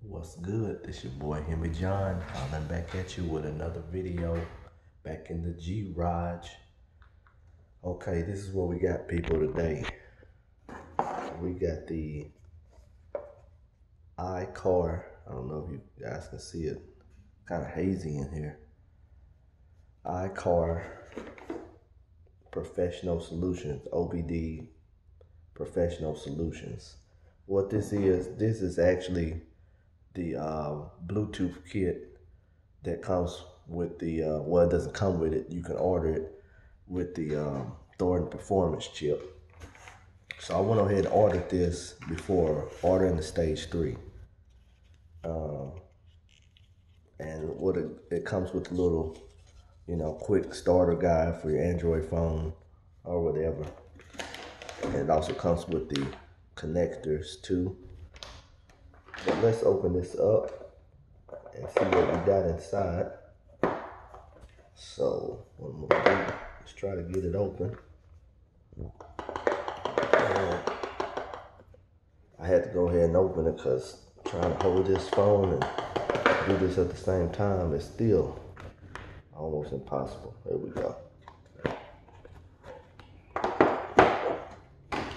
What's good? This your boy Hemi John. I'm back at you with another video back in the G Raj. Okay, this is what we got people today. We got the iCar. I don't know if you guys can see it. Kind of hazy in here. iCar Professional Solutions, OBD Professional Solutions. What this is, this is actually the uh, Bluetooth kit that comes with the, uh, well, it doesn't come with it. You can order it with the um, Thornton Performance chip. So I went ahead and ordered this before ordering the Stage 3. Um, and what it, it comes with a little, you know, quick starter guide for your Android phone or whatever. And it also comes with the connectors too. But let's open this up and see what we got inside. So what I'm gonna do, let's try to get it open. And I had to go ahead and open it because trying to hold this phone and do this at the same time is still almost impossible. There we go.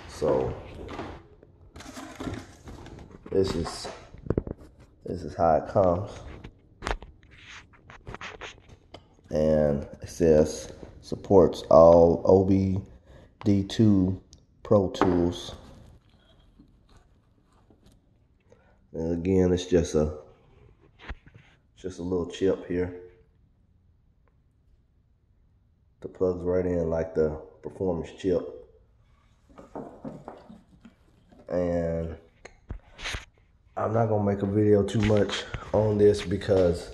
So this is this is how it comes. And it says supports all OBD2 Pro Tools. And again, it's just a just a little chip here. The plugs right in like the performance chip. And I'm not gonna make a video too much on this because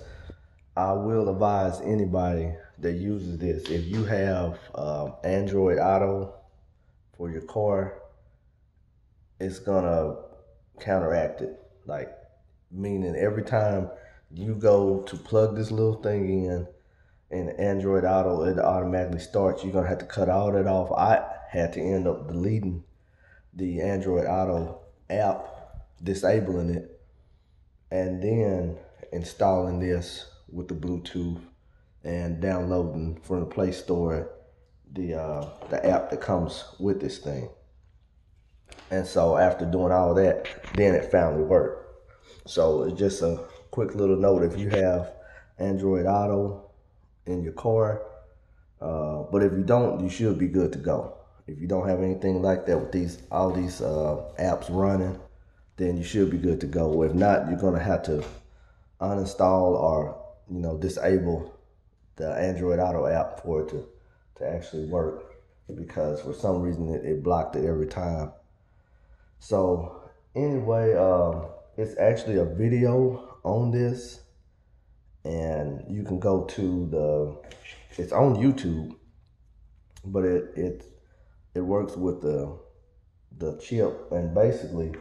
I will advise anybody that uses this. If you have uh, Android Auto for your car, it's gonna counteract it. Like meaning every time you go to plug this little thing in in Android Auto, it automatically starts. You're gonna have to cut all that off. I had to end up deleting the Android Auto app, disabling it, and then installing this with the Bluetooth and downloading from the Play Store the uh, the app that comes with this thing. And so after doing all that, then it finally worked. So it's just a quick little note if you have Android Auto in your car, uh, but if you don't, you should be good to go. If you don't have anything like that with these all these uh, apps running, then you should be good to go. If not, you're gonna have to uninstall or you know disable the Android Auto app for it to to actually work because for some reason it, it blocked it every time. So anyway, um, it's actually a video on this, and you can go to the. It's on YouTube, but it it it works with the the chip, and basically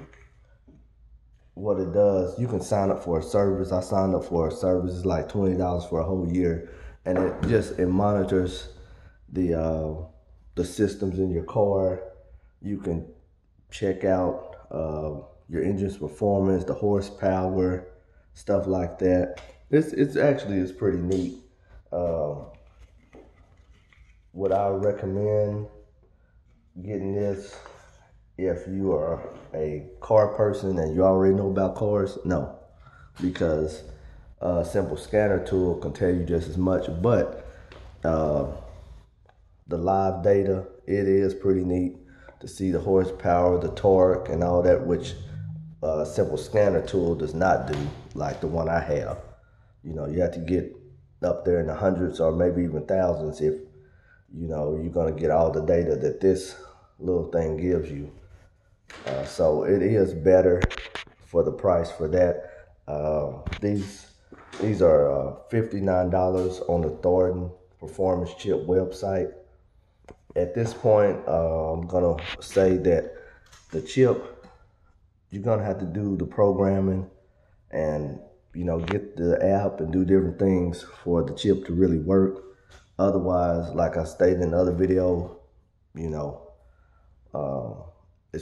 what it does, you can sign up for a service. I signed up for a service. It's like twenty dollars for a whole year, and it just it monitors the uh, the systems in your car. You can check out uh, your engine's performance, the horsepower, stuff like that. It's it's actually it's pretty neat. Um, would I recommend getting this if you are a car person and you already know about cars? No, because a simple scanner tool can tell you just as much. But uh, the live data, it is pretty neat to see the horsepower, the torque, and all that, which a simple scanner tool does not do, like the one I have. You know, you have to get up there in the hundreds or maybe even thousands if you know you're gonna get all the data that this little thing gives you. Uh, so it is better for the price for that. Uh, these these are uh, $59 on the Thornton Performance Chip website. At this point, uh, I'm gonna say that the chip, you're gonna have to do the programming and you know get the app and do different things for the chip to really work. Otherwise, like I stated in the other video, you know, uh,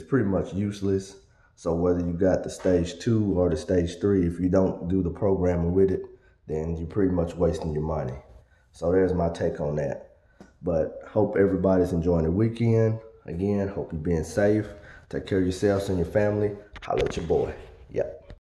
pretty much useless. So whether you got the stage two or the stage three, if you don't do the programming with it, then you're pretty much wasting your money. So there's my take on that. But hope everybody's enjoying the weekend. Again, hope you're being safe. Take care of yourselves and your family. Holla at your boy.